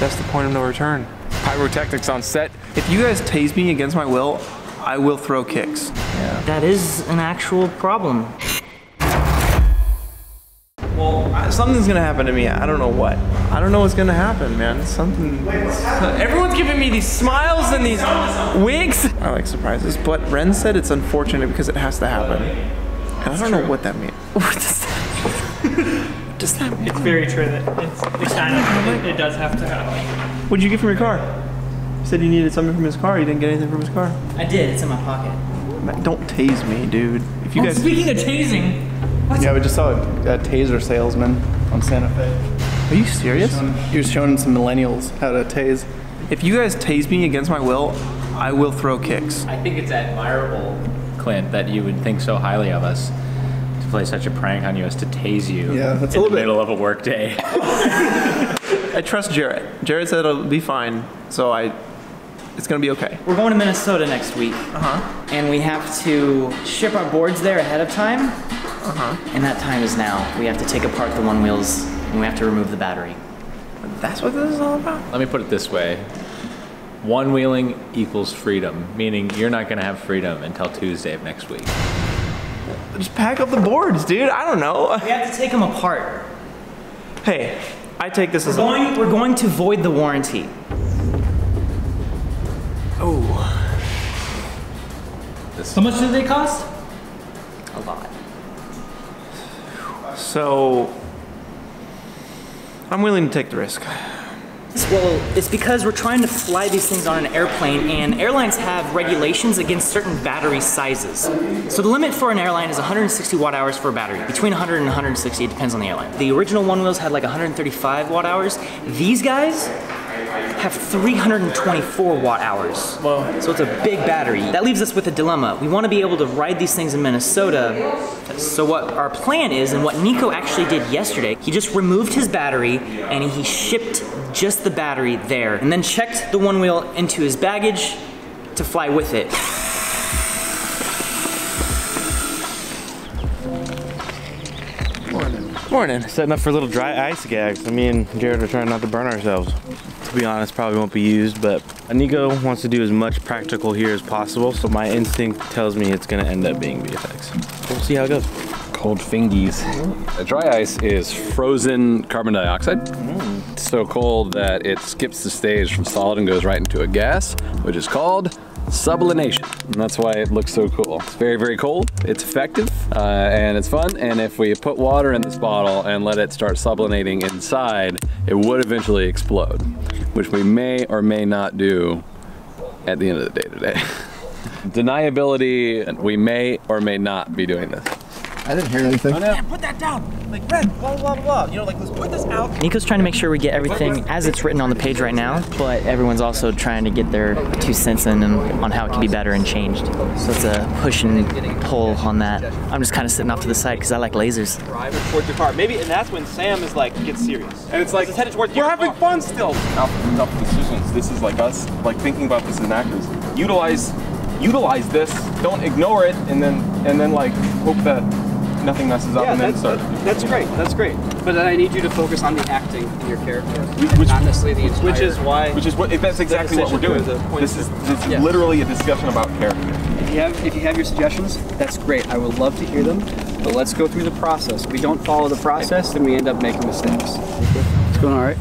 That's the point of no return. Pyrotechnics on set. If you guys tase me against my will, I will throw kicks. Yeah. That is an actual problem. Well, I- something's gonna happen to me. I don't know what. I don't know what's gonna happen, man. Something. Wait, Everyone's giving me these smiles and these winks. I like surprises, but Wren said it's unfortunate because it has to happen. And I don't know what that means. What does that? what does that mean? It's very true that it's, it's kind of, it, it does have to happen. What'd you get from your car? You said you needed something from his car. You didn't get anything from his car. I did, it's in my pocket. Don't tase me, dude. If you Oh, guys. speaking of tasing, Yeah, we just saw a, a taser salesman on Santa Fe. Are you serious? He was showing some millennials how to tase. If you guys tase me against my will, I will throw kicks. I think it's admirable, Clint, that you would think so highly of us to play such a prank on you as to tase you Yeah, that's a in little the bit- middle of a workday. I trust Jared. Jared said it'll be fine, so I. It's gonna be okay. We're going to Minnesota next week. Uh-huh. And we have to ship our boards there ahead of time. Uh-huh. And that time is now. We have to take apart the one wheels and we have to remove the battery. That's what this is all about. Let me put it this way. One wheeling equals freedom, meaning you're not going to have freedom until Tuesday of next week. Just pack up the boards, dude. I don't know. We have to take them apart. Hey, I take this as We're a. going, we're going to void the warranty. Oh, This how much did they cost? A lot. so. I'm willing to take the risk. Well, it's because we're trying to fly these things on an airplane, and airlines have regulations against certain battery sizes. So the limit for an airline is 160 watt hours for a battery, between 100 and 160, it depends on the airline. The original one wheels had like 135 watt hours. These guys have 324 watt hours. So it's a big battery. That leaves us with a dilemma. We want to be able to ride these things in Minnesota. So what our plan is, and what Niko actually did yesterday, he just removed his battery and he shipped just the battery there, and then checked the one wheel into his baggage to fly with it. Morning. Morning. Setting up for a little dry ice gags. Me and Jared are trying not to burn ourselves. To be honest, probably won't be used, but Niko wants to do as much practical here as possible, so my instinct tells me it's gonna end up being VFX. We'll see how it goes. Cold fingies. Mm. A dry ice is frozen carbon dioxide. It's so cold that it skips the stage from solid and goes right into a gas, which is called sublimation. And that's why it looks so cool. It's very, very cold. It's effective uh, and it's fun. And if we put water in this bottle and let it start sublimating inside, it would eventually explode, which we may or may not do at the end of the day today. Deniability, we may or may not be doing this. I didn't hear anything. Oh, put that down. Like red. Blah blah blah. You know, like let's put this out. Niko's trying to make sure we get everything as it's written on the page right now, but everyone's also trying to get their two cents in and on how it can be better and changed. So it's a push and pull on that. I'm just kind of sitting off to the side because I like lasers. Drive towards your car. Maybe, and that's when Sam is like gets serious. And it's like He's headed towards we're your having car. fun still. Tough, tough decisions. This is like us, like thinking about this as actors. Utilize, utilize this. Don't ignore it, and then and then like hope that nothing messes up, Yeah, and then that's, start. that's great. That's great. But then I need you to focus on the acting in your character, which- not necessarily the entire. Which is why. Which is what. That's exactly what we're doing. to the point This is this is Yeah. literally a discussion about character. If you have if you have your suggestions, that's great. I would love to hear them. But let's go through the process. If we don't follow the process, then we end up making mistakes. It's going all right.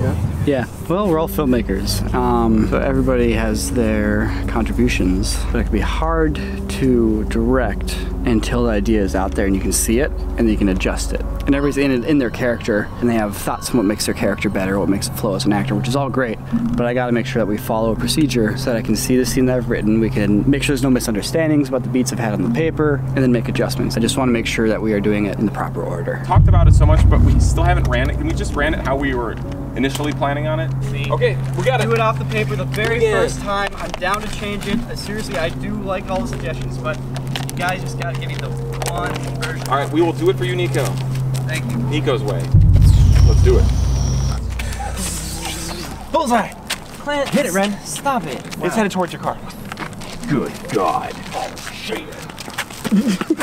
Yeah. Yeah. Well, we're all filmmakers. Um, so everybody has their contributions, but it can be hard to direct until the idea is out there and you can see it and then you can adjust it. And everybody's in in their character and they have thoughts on what makes their character better, what makes it flow as an actor, which is all great. But I got to make sure that we follow a procedure so that I can see the scene that I've written. We can make sure there's no misunderstandings about the beats I've had on the paper, and then make adjustments. I just want to make sure that we are doing it in the proper order. Talked about it so much, but we still haven't ran it. Can we just ran it how we were initially planning on it? Okay, we got it. do it off the paper the very first time. I'm down to change it. Uh, Seriously, I do like all the suggestions, but you guys just gotta give me the one version. All right, we will do it for you, Niko. Thank you. Niko's way. Let's do it. Bullseye. Clint, Hit it, Wren. Stop it. It's headed towards your car. Good God.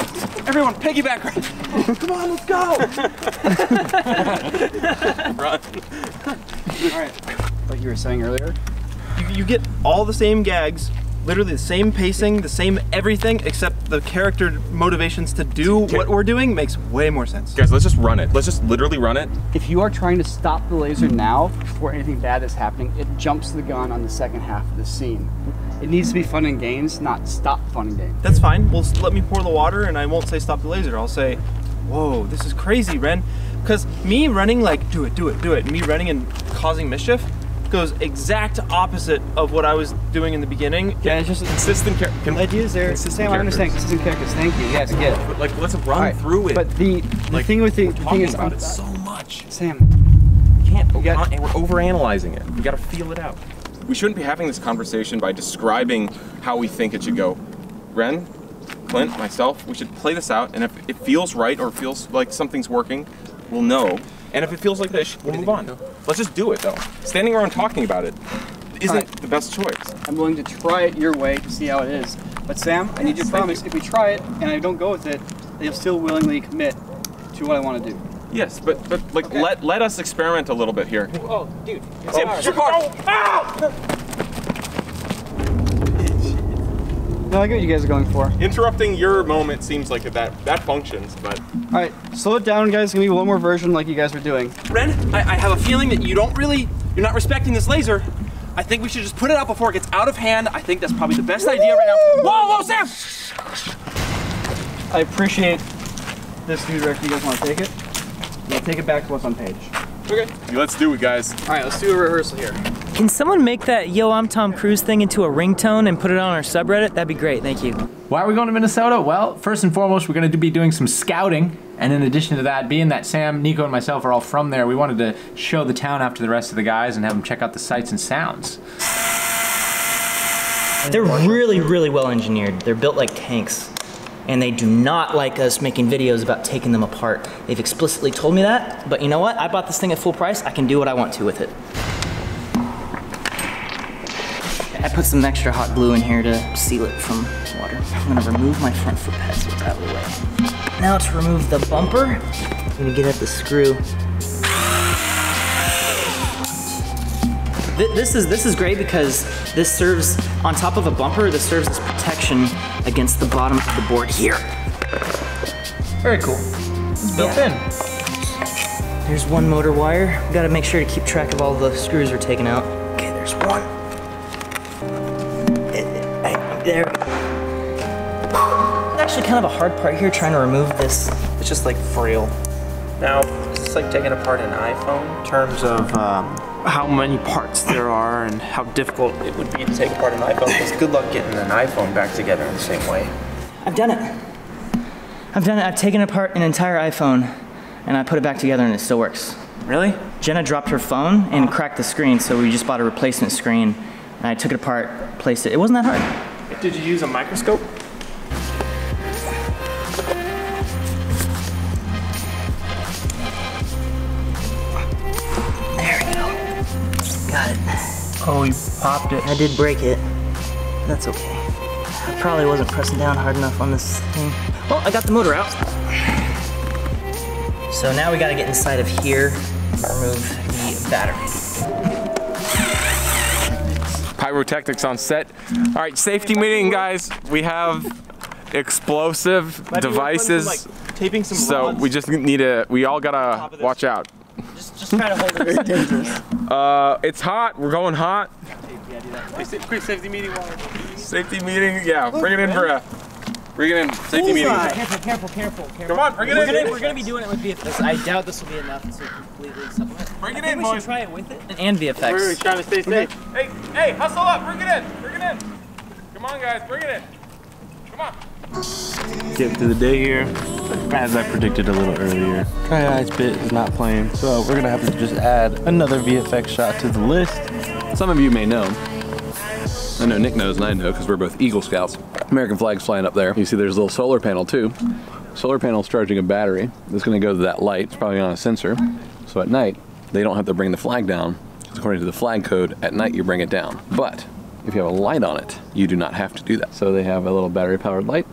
Everyone, piggyback run. Come on, let's go. run. All right. Like you were saying earlier, You, you get all the same gags, literally the same pacing, the same everything, except the character motivations to do what we're doing makes way more sense. Guys, let's just run it. Let's just literally run it. if you are trying to stop the laser now before anything bad is happening, it jumps the gun on the second half of the scene. It needs to be fun and games, not stop fun and games. That's fine. Well, let me pour the water, and I won't say stop the laser. I'll say, whoa, this is crazy, Wren. Because me running like, do it, do it, do it, me running and causing mischief goes exact opposite of what I was doing in the beginning. Yeah, it's just Consistent char- can, ideas there. consistent Sam, I understand characters. consistent characters. Thank you. Yes, get it. But, like, let's run All right, through it. But the, the Like, thing with the, we're the thing talking is, about it so much. Sam, We can't. You got- we're overanalyzing it. We gotta feel it out. We shouldn't be having this conversation by describing how we think it should go. Wren, Clint, myself, we should play this out, and if it feels right or feels like something's working, we'll know. And if it feels like this, we'll move on. Let's just do it, though. Standing around talking about it isn't Alright. the best choice. I'm willing to try it your way to see how it is. But Sam, I need your promise. If we try it and I don't go with it, that you'll still willingly commit to what I want to do. Yes, but but like let let us experiment a little bit here. Oh, dude. Sam, your car. No, I get what you guys are going for. Interrupting your moment seems like that that functions, but All right, slow it down, guys. Give me one more version like you guys were doing. Wren, I, I have a feeling that you don't really, you're not respecting this laser. I think we should just put it out before it gets out of hand. I think that's probably the best idea right now. Whoa, whoa, Sam! I appreciate this new direction you guys want to take it. I'll take it back to what's on page. okay. Let's do it, guys. All right, let's do a rehearsal here. Can someone make that Yo, I'm Tom Cruise thing into a ringtone and put it on our subreddit? That'd be great, thank you. Why are we going to Minnesota? Well, first and foremost, we're going to be doing some scouting. And in addition to that, being that Sam, Niko, and myself are all from there, we wanted to show the town after the rest of the guys and have them check out the sights and sounds. They're really, really well engineered. They're built like tanks. And they do not like us making videos about taking them apart. They've explicitly told me that, but you know what? I bought this thing at full price. I can do what I want to with it. I put some extra hot glue in here to seal it from water. I'm gonna remove my front foot pads so it's out of the way. Now to remove the bumper, I'm gonna get at the screw. Th- This is this is great because this serves on top of a bumper. This serves as protection against the bottom of the board here. Very cool. It's built in. There's one motor wire. We gotta make sure to keep track of all the screws we're taking out. Okay, there's one. There. It's actually kind of a hard part here trying to remove this. It's just like frail. Now, it's like taking apart an iPhone in terms of um, how many parts there are and how difficult it would be to take apart an iPhone. Because good luck getting an iPhone back together in the same way. I've done it. I've done it. I've taken apart an entire iPhone and I put it back together and it still works. Really? Jenna dropped her phone and cracked the screen, so we just bought a replacement screen. And I took it apart, placed it. It wasn't that hard. Did you use a microscope? There we go. Got it. Oh, you popped it. I did break it. That's okay. I probably wasn't pressing down hard enough on this thing. Well, I got the motor out. So now we gotta get inside of here and remove the battery. Pyrotechnics on set. All right, safety meeting, guys. We have explosive devices. taping some So rods. we just need to, we all gotta watch out. Just, just try to hold it. Uh, it's hot, we're going hot. quick safety meeting Safety meeting, yeah, bring it in for a, bring it in, safety meeting. Careful, careful, careful, careful. Come on, bring it We're in. gonna, we're gonna be doing it with VFX. I doubt this will be enough to completely supplement. Bring it I in, we should boys. try it with it and VFX. trying to stay safe. Hey, hey, hustle up, bring it in, bring it in. Come on, guys, bring it in. Come on. Get through the day here, as I predicted a little earlier. Dry ice Bit is not playing, so we're gonna have to just add another VFX shot to the list. Some of you may know. I know Nick knows and I know because we're both Eagle Scouts. American flag's flying up there. You see there's a little solar panel too. Solar panel's charging a battery It's going to go to that light. It's probably on a sensor. So at night, they don't have to bring the flag down. According to the flag code, at night you bring it down. But if you have a light on it, you do not have to do that. So they have a little battery powered light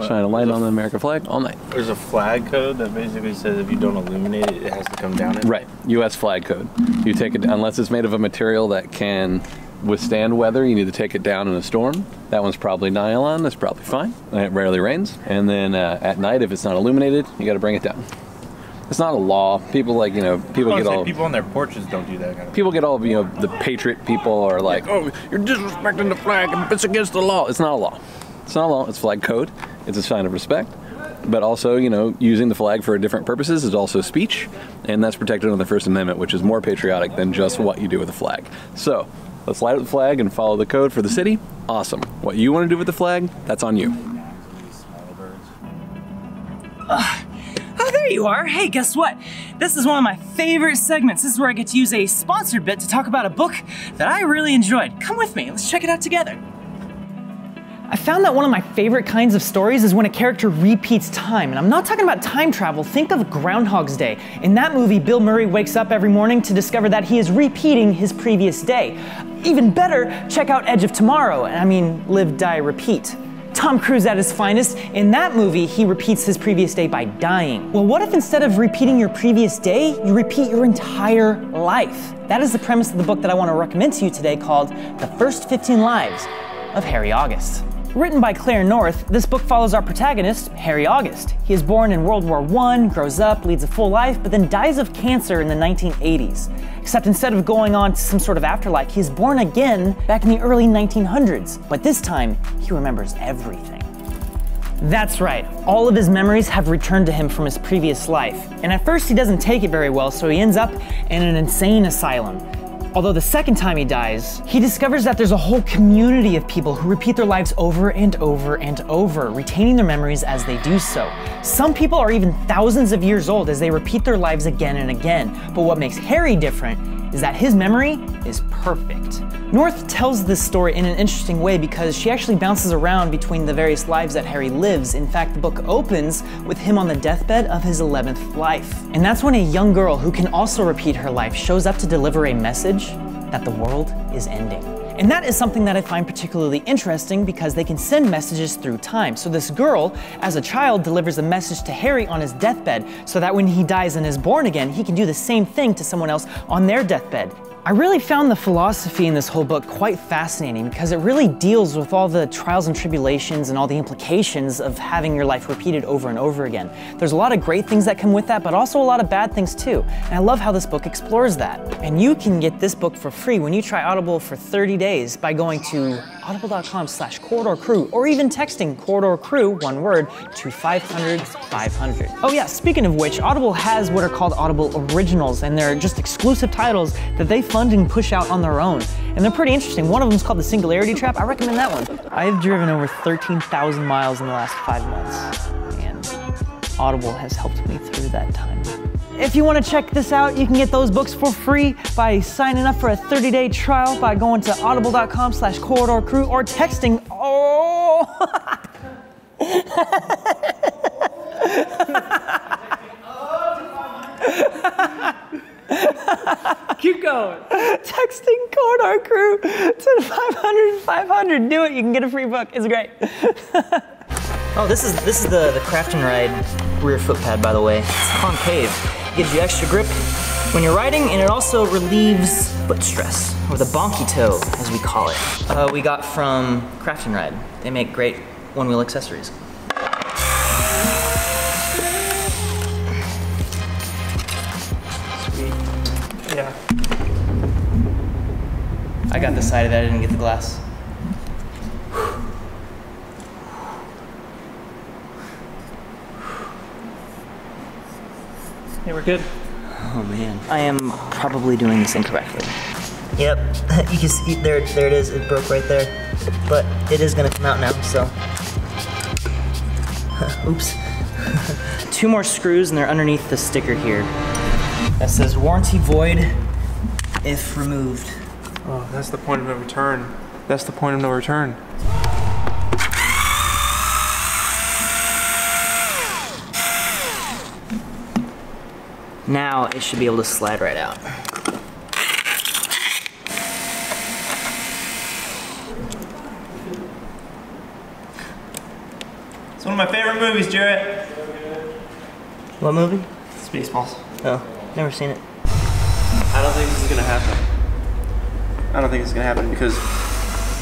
shine a light on the American flag all night. There's a flag code that basically says if you don't illuminate it, it has to come down. It. Right, U.S. flag code. You take it unless it's made of a material that can withstand weather. You need to take it down in a storm. That one's probably nylon. That's probably fine. It rarely rains. And then uh, at night, if it's not illuminated, you got to bring it down. It's not a law. People like you know people get say all people on their porches don't do that kind of. people get all you know the patriot people are like oh you're disrespecting the flag and it's against the law. It's not a law. It's not a law. It's flag code. It's a sign of respect. But also, you know, using the flag for different purposes is also speech, and that's protected under the First Amendment, which is more patriotic than just what you do with the flag. So, let's light up the flag and follow the code for the city. Awesome. What you want to do with the flag, that's on you. Oh, there you are. Hey, guess what? This is one of my favorite segments. This is where I get to use a sponsored bit to talk about a book that I really enjoyed. Come with me, let's check it out together. I found that one of my favorite kinds of stories is when a character repeats time. And I'm not talking about time travel, think of Groundhog's Day. In that movie, Bill Murray wakes up every morning to discover that he is repeating his previous day. Even better, check out Edge of Tomorrow. I mean, live, die, repeat. Tom Cruise at his finest. In that movie, he repeats his previous day by dying. Well, what if instead of repeating your previous day, you repeat your entire life? That is the premise of the book that I want to recommend to you today called The First 15 Lives of Harry August. Written by Claire North, this book follows our protagonist, Harry August. He is born in World War I, grows up, leads a full life, but then dies of cancer in the 1980s. Except instead of going on to some sort of afterlife, he is born again back in the early 1900s. But this time, he remembers everything. That's right, all of his memories have returned to him from his previous life. And at first, he doesn't take it very well, so he ends up in an insane asylum. Although the second time he dies, he discovers that there's a whole community of people who repeat their lives over and over and over, retaining their memories as they do so. Some people are even thousands of years old as they repeat their lives again and again. But what makes Harry different is that his memory is perfect. North tells this story in an interesting way because she actually bounces around between the various lives that Harry lives. In fact, the book opens with him on the deathbed of his 11th life. And that's when a young girl who can also repeat her life shows up to deliver a message that the world is ending. And that is something that I find particularly interesting because they can send messages through time. So this girl, as a child, delivers a message to Harry on his deathbed so that when he dies and is born again, he can do the same thing to someone else on their deathbed. I really found the philosophy in this whole book quite fascinating because it really deals with all the trials and tribulations and all the implications of having your life repeated over and over again. There's a lot of great things that come with that, but also a lot of bad things too. And I love how this book explores that. And you can get this book for free when you try Audible for 30 days by going to audible.com slash corridor crew or even texting corridor crew, one word, to 500 500. Oh yeah, speaking of which, Audible has what are called Audible Originals and they're just exclusive titles that they fund and push out on their own. And they're pretty interesting. One of them is called The Singularity Trap. I recommend that one. I've driven over 13,000 miles in the last five months and Audible has helped me through that time. If you want to check this out, you can get those books for free by signing up for a 30-day trial by going to audible.com slash corridor crew or texting oh Keep going. Texting corridor crew to 500 500. Do it. You can get a free book. It's great. oh, this is this is the the craft and ride rear foot pad, by the way. It's concave. Gives you extra grip when you're riding, and it also relieves foot stress, or the bonky toe, as we call it. Uh, we got from Craft and Ride. They make great one-wheel accessories. I got the side of that. I didn't get the glass. Hey, we're good. Oh man. I am probably doing this incorrectly. Yep, you can see there there it is, it broke right there. But it is gonna come out now, so. Oops. Two more screws and they're underneath the sticker here. That says warranty void if removed. That's the point of no return. That's the point of no return. Now it should be able to slide right out. It's one of my favorite movies, Jared. What movie? Spaceballs. Oh, never seen it. I don't think it's gonna happen because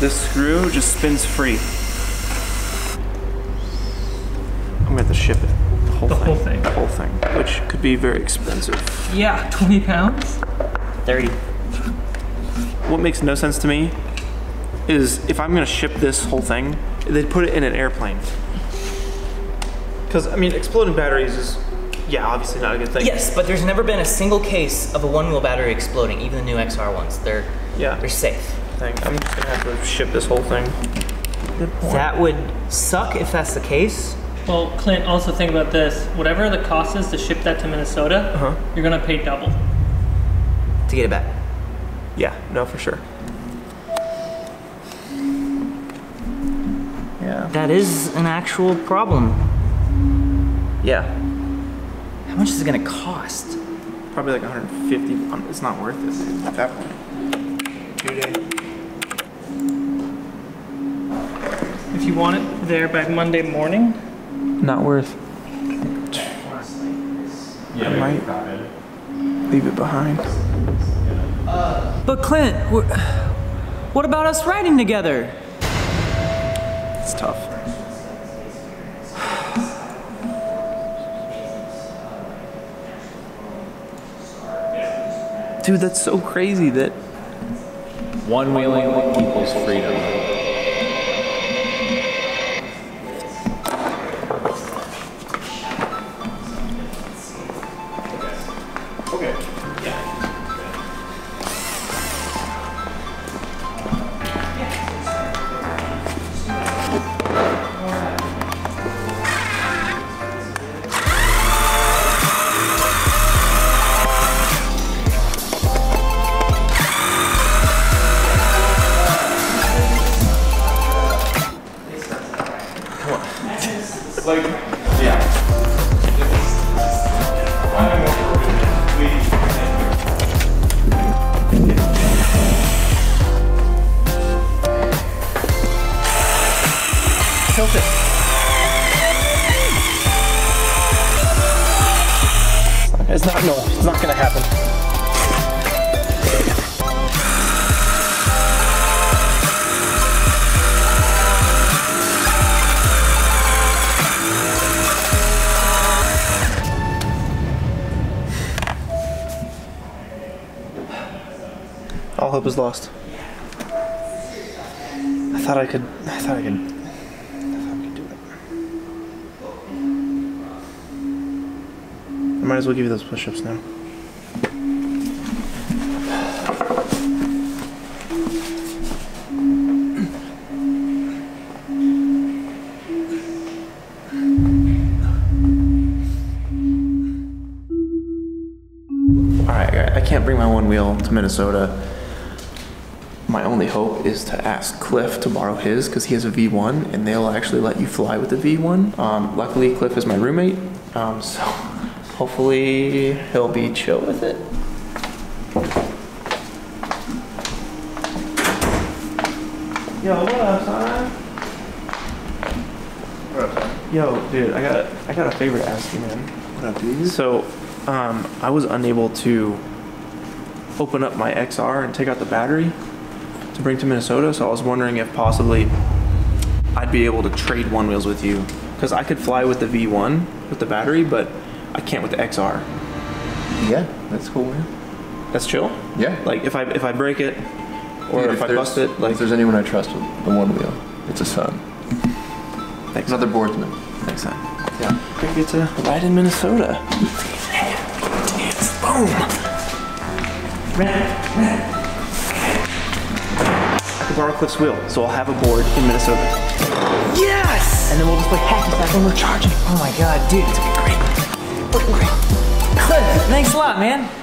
this screw just spins free. I'm gonna have to ship it. The whole The thing. whole thing. The whole thing. Which could be very expensive. Yeah, 20 pounds. 30. What makes no sense to me is if I'm gonna ship this whole thing, they'd put it in an airplane. Because, I mean, exploding batteries is, yeah, obviously not a good thing. Yes, but there's never been a single case of a one-wheel battery exploding, even the new XR ones. They're Yeah. We're safe. Thing. I'm just gonna have to ship this whole thing. Good point. That would suck if that's the case. Well, Clint, also think about this. Whatever the cost is to ship that to Minnesota, Uh-huh. you're gonna pay double. To get it back. Yeah, no, for sure. Yeah. That is an actual problem. Yeah. How much is it gonna cost? Probably like 150. Um, It's not worth it at that point. Two day. If you want it there by Monday morning, Not worth. I might leave it behind. Uh, but Clint, wh- what about us riding together? It's tough. Dude, that's so crazy that One wheeling equals freedom. Tilt All hope is lost. I thought I could. I thought I could. I thought I could do it. I might as well give you those push-ups now. Alright, I I can't bring my one wheel to Minnesota. My only hope is to ask Cliff to borrow his because he has a V1 and they'll actually let you fly with the V1. Um, luckily, Cliff is my roommate, um, so hopefully he'll be chill with it. Yo, what up, son? What up, son? Yo, dude, I got I got a favor to ask you, man. What up, dude? So, um, I was unable to open up my XR and take out the battery to bring to Minnesota, so I was wondering if possibly I'd be able to trade one wheels with you. Because I could fly with the V1 with the battery, but I can't with the XR. Yeah, that's cool, man. That's chill? Yeah. Like if I if I break it or Dude, if, I bust it, like if there's anyone I trust with the one wheel, it's a son. Thanks. Another boardsman. Thanks, son. Yeah. I get to ride in Minnesota. Boom. Red, could borrow Cliff's wheel, so I'll have a board in Minnesota. Yes! And then we'll just play hacky sack when we're charging. Oh my god, dude, it's gonna be great. Great. Cliff, thanks a lot, man.